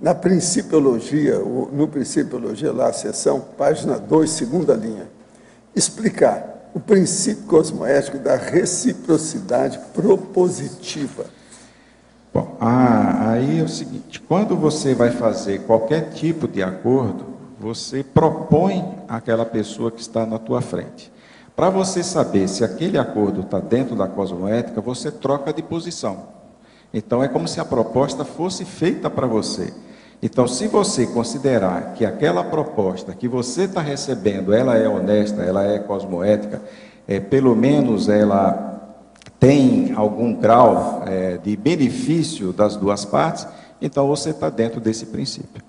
Na Principiologia, no Principiologia, lá a seção, página 2, segunda linha, explicar o princípio cosmoético da reciprocidade propositiva. Bom, ah, aí é o seguinte: quando você vai fazer qualquer tipo de acordo, você propõe àquela pessoa que está na tua frente. Para você saber se aquele acordo está dentro da cosmoética, você troca de posição. Então é como se a proposta fosse feita para você. Então, se você considerar que aquela proposta que você está recebendo, ela é honesta, ela é cosmoética, é, pelo menos ela tem algum grau é, de benefício das duas partes, então você está dentro desse princípio.